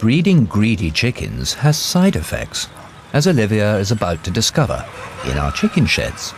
breeding greedy chickens has side effects, as Olivia is about to discover in our chicken sheds.